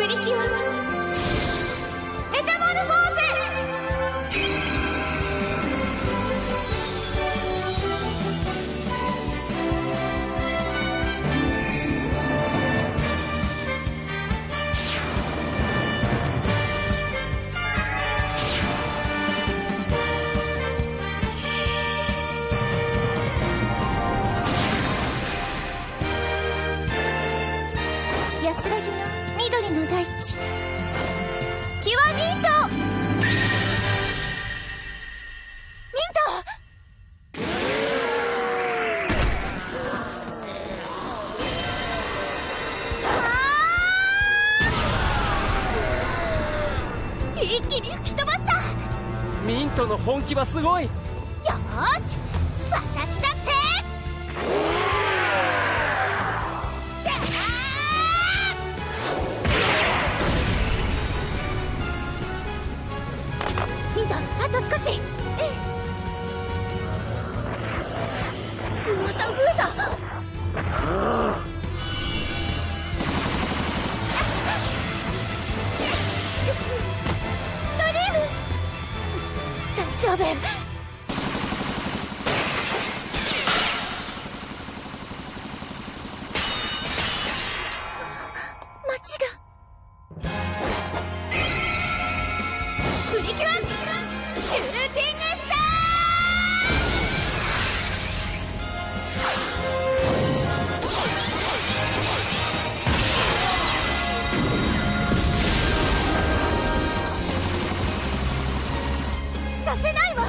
プリキュアメタモルフォーゼ。安らぎの緑の大地。キュアミント。ミント。一気に吹き飛ばした。よミントの本気はすごい。ーし。私だってと少し。また増えた。ドリーム。大丈夫。させないわ！